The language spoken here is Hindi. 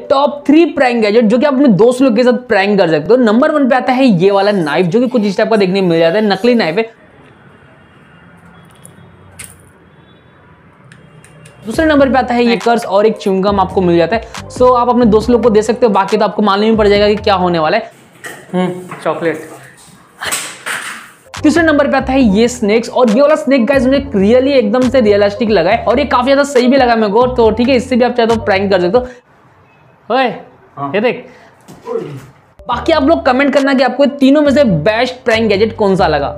टॉप थ्री प्रैंक गैजेट जो कि आप अपने दोस्त लोग के साथ प्रैंक कर सकते हो। नंबर वन पे आता है ये वाला नाइफ जो कि कुछ इस टाइप का देखने मिल जाता है। नकली नाइफ है। दूसरे नंबर पे आता है ये कर्स और एक च्युइंगम आपको मिल जाता है। सो आप अपने दोस्त लोग को दे सकते हो। बाकी तो आपको मालूम ही पड़ जाएगा कि क्या होने वाला है। हम्म चॉकलेट तीसरे नंबर पे आता है ये स्नेक्स और ये वाला स्नेक गाइस मुझे रियली एकदम से रियलिस्टिक लगा है और ये काफ़ी ज़्यादा सही भी लगा मेरे को। तो ठीक है इससे भी आप चाहे तो प्रैंक कर सकते हो। ओए ये देख। बाकी आप लोग कमेंट करना कि आपको तीनों में से बेस्ट प्रैंक गैजेट कौन सा लगा।